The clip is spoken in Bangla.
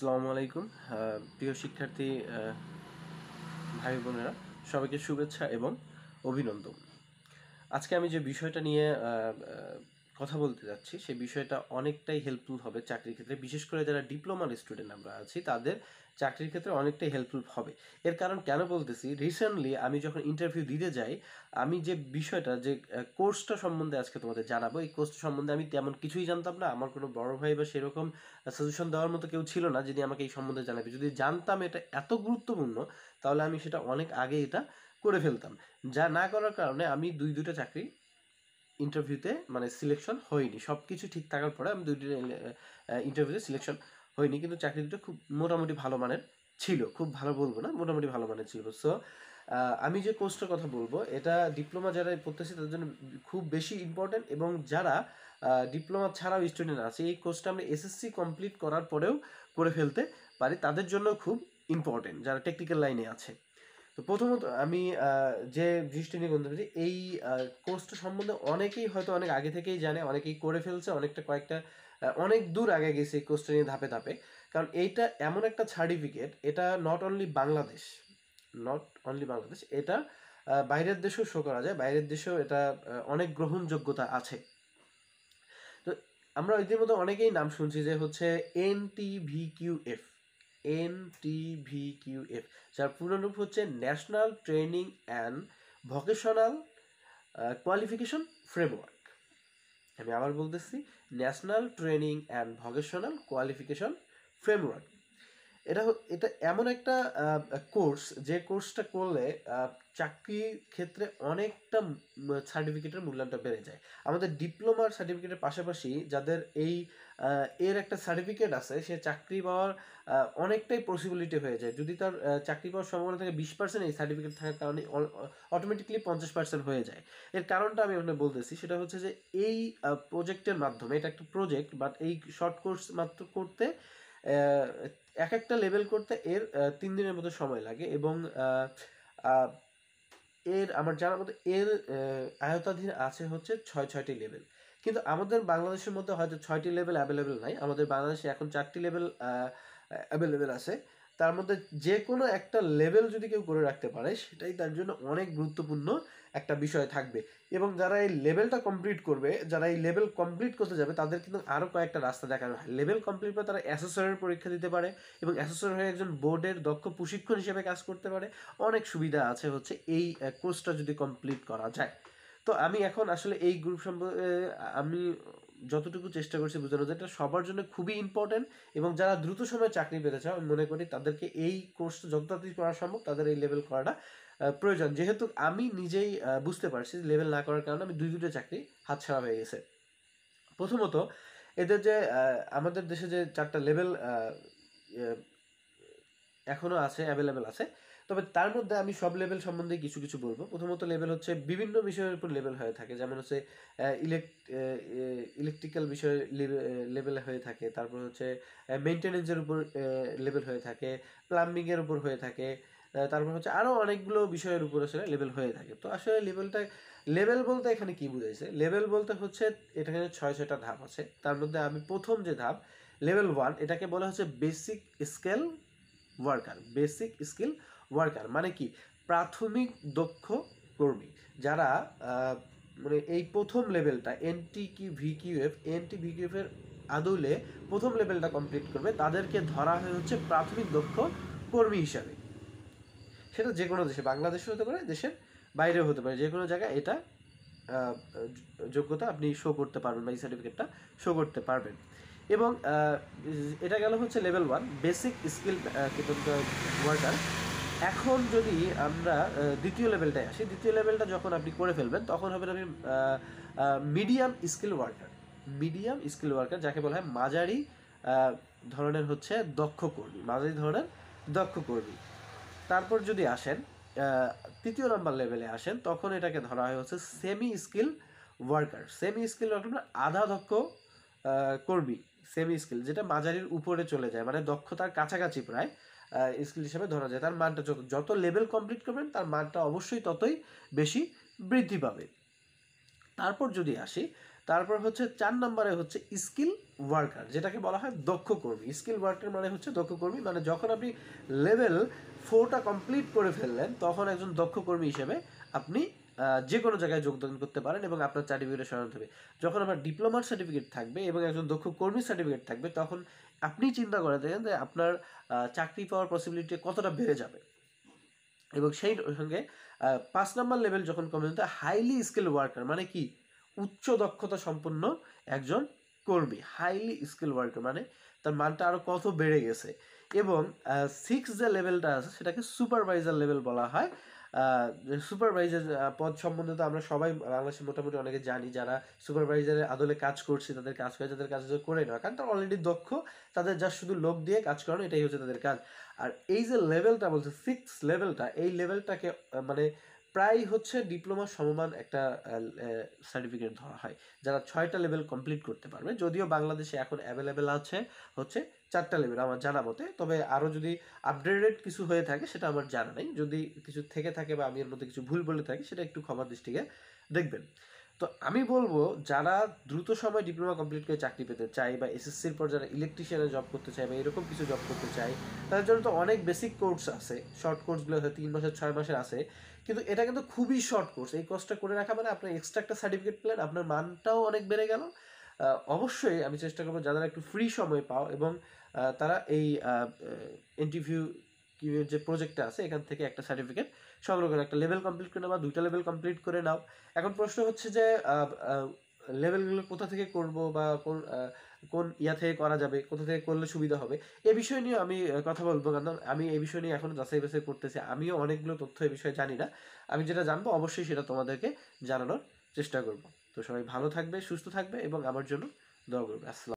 আসসালামু আলাইকুম। প্রিয় শিক্ষার্থী ভাই বোনেরা, সবাইকে শুভেচ্ছা এবং অভিনন্দন। আজকে আমি যে বিষয়টা নিয়ে কথা বলতে যাচ্ছি সেই বিষয়টা অনেকটাই হেল্পফুল হবে চাকরির ক্ষেত্রে। বিশেষ করে যারা ডিপ্লোমার স্টুডেন্ট আমরা আছি, তাদের চাকরির ক্ষেত্রে অনেকটাই হেল্পফুল হবে। এর কারণ কেন বলতেছি রিসেন্টলি আমি যখন ইন্টারভিউ দিতে যাই, আমি যে বিষয়টা, যে কোর্সটা সম্বন্ধে আজকে তোমাদের জানাব, এই কোর্সটা সম্বন্ধে আমি তেমন কিছুই জানতাম না। আমার কোনো বড় ভাই বা সেরকম সাজেশন দেওয়ার মতো কেউ ছিল না যিনি আমাকে এই সম্বন্ধে জানাবে। যদি জানতাম এটা এত গুরুত্বপূর্ণ, তাহলে আমি সেটা অনেক আগে এটা করে ফেলতাম। যা না করার কারণে আমি দুই দুটো চাকরি ইন্টারভিউতে মানে সিলেকশন হয়নি। সব কিছু ঠিক থাকার পরে আমি দুই দুটো ইন্টারভিউতে সিলেকশন হয়নি। কিন্তু চাকরি দুটো খুব মোটামুটি ভালো মানের ছিল। খুব ভালো বলব না, মোটামুটি ভালো মানের ছিল। সো আমি যে কোর্সটার কথা বলব, এটা ডিপ্লোমা যারা পড়তেছে তাদের জন্য খুব বেশি ইম্পর্টেন্ট এবং যারা ডিপ্লোমা ছাড়াও স্টুডেন্ট আছে, এই কোর্সটা আমরা এসএসসি কমপ্লিট করার পরেও করে ফেলতে পারি। তাদের জন্য খুব ইম্পর্টেন্ট যারা টেকনিক্যাল লাইনে আছে। তো প্রথমত আমি যে দৃষ্টি নিয়ে এই কোর্সটা সম্বন্ধে অনেকেই হয়তো অনেক আগে থেকেই জানে, অনেকেই করে ফেলছে, অনেকটা কয়েকটা অনেক দূর আগে গেছে এই কোর্সটা নিয়ে ধাপে ধাপে। কারণ এইটা এমন একটা সার্টিফিকেট এটা not only Bangladesh not only Bangladesh, এটা বাইরের দেশেও শো করা যায়, বাইরের দেশেও এটা অনেক গ্রহণযোগ্যতা আছে। তো আমরা ইতিমধ্যে অনেকেই নাম শুনছি যে হচ্ছে N T V Q F N QF যার এফ পূর্ণরূপ হচ্ছে national training and vocational qualification framework আমি আবার বলতেছি national training and vocational qualification framework এটা এটা এমন একটা কোর্স যে কোর্সটা করলে চাকরির ক্ষেত্রে অনেকটা সার্টিফিকেটের মূল্যায়নটা বেড়ে যায়। আমাদের ডিপ্লোমার সার্টিফিকেটের পাশাপাশি যাদের এই এর একটা সার্টিফিকেট আছে, সে চাকরি পাওয়ার অনেকটাই পসিবিলিটি হয়ে যায়। যদি তার চাকরি পাওয়ার সম্ভাবনা থাকে বিশ পার্সেন্ট এই সার্টিফিকেট থাকার কারণে অটোমেটিকলি পঞ্চাশ পার্সেন্ট হয়ে যায়। এর কারণটা আমি আপনাকে বলতেছি, সেটা হচ্ছে যে এই প্রজেক্টের মাধ্যমে, এটা একটা প্রজেক্ট বাট এই শর্ট কোর্স মাত্র করতে এক একটা লেভেল করতে এর তিন দিনের মতো সময় লাগে এবং এর, আমার জানার মতো এর আয়তাধীন আছে হচ্ছে ছয়, ছয়টি লেভেল কিন্তু আমাদের বাংলাদেশের মধ্যে হয়তো ছয়টি লেভেল অ্যাভেলেবেল নাই। আমাদের বাংলাদেশে এখন চারটি লেভেল অ্যাভেলেবেল আছে। তার মধ্যে যে কোনো একটা লেভেল যদি কেউ করে রাখতে পারে, সেটাই তার জন্য অনেক গুরুত্বপূর্ণ একটা বিষয় থাকবে। এবং যারা এই লেভেলটা কমপ্লিট করবে, যারা এই লেভেল কমপ্লিট করতে যাবে, তাদের কিন্তু আরও কয়েকটা রাস্তা দেখানো হয়। লেভেল কমপ্লিট করে তারা অ্যাসেসরের পরীক্ষা দিতে পারে এবং অ্যাসেসর হয়ে একজন বোর্ডের দক্ষ প্রশিক্ষণ হিসেবে কাজ করতে পারে। অনেক সুবিধা আছে হচ্ছে এই কোর্সটা যদি কমপ্লিট করা যায়। তো আমি এখন আসলে এই গ্রুপ সম্পর্কে আমি যতটুকু চেষ্টা করছি বোঝানো যায় এটা সবার জন্য খুবই ইম্পর্টেন্ট এবং যারা দ্রুত সময়ে চাকরি পেতে চায় আমি মনে করি তাদেরকে এই কোর্সটা যত তাড়াতাড়ি করা সম্ভব, তাদের এই লেভেল করাটা প্রয়োজন। যেহেতু আমি নিজেই বুঝতে পারছি লেভেল না করার কারণে আমি দুই দুটো চাকরি হাতছাড়া হয়ে গেছে। প্রথমত, এদের যে আমাদের দেশে যে চারটা লেভেল এখনও আছে অ্যাভেলেবেল আছে তবে তার মধ্যে আমি সব লেভেল সম্বন্ধে কিছু কিছু বলব। প্রথমত লেভেল হচ্ছে বিভিন্ন বিষয়ের উপর লেভেল হয়ে থাকে। যেমন হচ্ছে ইলেকট্রিক্যাল বিষয় লেভেল হয়ে থাকে। তারপর হচ্ছে মেনটেনেন্সের উপর লেভেল হয়ে থাকে। প্লাম্বিংয়ের উপর হয়ে থাকে। তারপর হচ্ছে আরও অনেকগুলো বিষয়ের উপর আসলে লেভেল হয়ে থাকে। তো আসলে লেভেলটা লেভেল বলতে এখানে কি বুঝাইছে? লেভেল বলতে হচ্ছে, এখানে ছয়, ছয়টা ধাপ আছে। তার মধ্যে আমি প্রথম যে ধাপ লেভেল ওয়ান এটাকে বলা হচ্ছে basic scale worker basic skill worker মানে কি? প্রাথমিক দক্ষ কর্মী, যারা মানে এই প্রথম লেভেলটা এনটি কি ভিকিউএফ এনটি ভিকিউএফ এর আদলে প্রথম লেভেলটা কমপ্লিট করবে, তাদেরকে ধরা হয় হচ্ছে প্রাথমিক দক্ষ কর্মী হিসাবে। সেটা যে কোনো দেশে বাংলাদেশে হতে পারে, দেশের বাইরেও হতে পারে যে কোনো জায়গায় এটা যোগ্যতা আপনি শো করতে পারবেন বা এই সার্টিফিকেটটা শো করতে পারবেন। এবং এটা গেল হচ্ছে level one basic skill worker এখন যদি আমরা দ্বিতীয় লেভেলটায় আসি, দ্বিতীয় লেভেলটা যখন আপনি করে ফেলবেন, তখন হবেন আপনি medium skill worker medium skill worker যাকে বলা হয় মাঝারি ধরনের হচ্ছে দক্ষ কর্মী, মাঝারি ধরনের দক্ষ কর্মী। তারপর যদি আসেন তৃতীয় নাম্বার লেভেলে আসেন, তখন এটাকে ধরা হয় হচ্ছে semi skill worker semi skill worker মানে আধা দক্ষ কর্মী। সেমি স্কিল যেটা মাঝারির উপরে চলে যায় মানে দক্ষতার কাছাকাছি প্রায়। স্কিল হিসেবে ধরা যায়। তার মানটা যত যত লেভেল কমপ্লিট করবেন, তার মানটা অবশ্যই ততই বেশি বৃদ্ধি পাবে। তারপর যদি আসি, তারপর হচ্ছে চার নম্বরে হচ্ছে স্কিল ওয়ার্কার যেটাকে বলা হয় দক্ষ কর্মী। স্কিল ওয়ার্কার মানে হচ্ছে দক্ষ কর্মী মানে যখন আপনি লেভেল ফোরটা কমপ্লিট করে ফেললেন, তখন একজন দক্ষ কর্মী হিসেবে আপনি যে কোনো জায়গায় যোগদান করতে পারেন এবং আপনার সার্টিফিকেট সরানো হবে। যখন আপনার ডিপ্লোমার সার্টিফিকেট থাকবে এবং একজন দক্ষ কর্মী সার্টিফিকেট থাকবে, তখন আপনি চিন্তা করে দেখেন যে আপনার চাকরি পাওয়ার পসিবিলিটি কতটা বেড়ে যাবে। এবং সেই সঙ্গে পাঁচ নম্বর লেভেল যখন কমে হাইলি স্কিল ওয়ার্কার মানে কি? উচ্চ দক্ষতা সম্পন্ন একজন কর্মী। হাইলি স্কিল ওয়ার্কার মানে তার মানটা আরও কত বেড়ে গেছে। এবং সিক্স যে লেভেলটা আছে, সেটাকে সুপারভাইজার লেভেল বলা হয়। সুপারভাইজার পদ সম্বন্ধে তো আমরা সবাই বাংলাদেশে মোটামুটি অনেকে জানি যারা সুপারভাইজারের আদলে কাজ করছে, তাদের কাজ করে, তাদের কাজ করে নেওয়া। কারণ তারা অলরেডি দক্ষ, তাদের যা শুধু লোক দিয়ে কাজ করানো, এটাই হচ্ছে তাদের কাজ। আর এই যে লেভেলটা বলছে সিক্স লেভেলটা এই লেভেলটাকে মানে প্রায় হচ্ছে ডিপ্লোমা সমমান একটা সার্টিফিকেট ধরা হয়, যারা ছয়টা লেভেল কমপ্লিট করতে পারবে। যদিও বাংলাদেশে এখন অ্যাভেলেবেল আছে, হচ্ছে চারটা লেভেল আমার জানা মতে। তবে আরও যদি আপডেটেড কিছু হয়ে থাকে সেটা আমার জানা নেই। যদি কিছু থেকে থাকে বা আমি এর মধ্যে কিছু ভুল বলে থাকি সেটা একটু ক্ষমার দৃষ্টিকে দেখবেন। তো আমি বলব, যারা দ্রুত সময় ডিপ্লোমা কমপ্লিট করে চাকরি পেতে চায় বা এসএসসির পর যারা ইলেকট্রিশিয়ানে জব করতে চায় বা এরকম কিছু জব করতে চায়, তাদের জন্য তো অনেক বেসিক কোর্স আছে। শর্ট কোর্সগুলো হয়তো তিন মাসের, ছয় মাসের আছে। কিন্তু এটা কিন্তু খুবই শর্ট কোর্স এই কোর্সটা করে রাখা মানে আপনার এক্সট্রা একটা সার্টিফিকেট পেলেন, আপনার মানটাও অনেক বেড়ে গেল। অবশ্যই আমি চেষ্টা করব যারা একটু ফ্রি সময় পাও এবং তারা এই ইন্টারভিউ যে প্রজেক্টটা আছে, এখান থেকে একটা সার্টিফিকেট সংগ্রহ করে, একটা লেভেল কমপ্লিট করে নাও বা দুইটা লেভেল কমপ্লিট করে নাও। এখন প্রশ্ন হচ্ছে যে লেভেলগুলো কোথা থেকে করব বা কোন কোন ইয়া থেকে করা যাবে, কোথা থেকে করলে সুবিধা হবে, এ বিষয় নিয়ে আমি কথা বলব কারণ আমি এই বিষয় নিয়ে এখনও যাচাই বাছাই করতেছি। আমিও অনেকগুলো তথ্য এই বিষয়ে জানি না। আমি যেটা জানব, অবশ্যই সেটা তোমাদেরকে জানানোর চেষ্টা করব। তো সবাই ভালো থাকবে, সুস্থ থাকবে এবং আমার জন্য দোয়া করবে। আসসালাম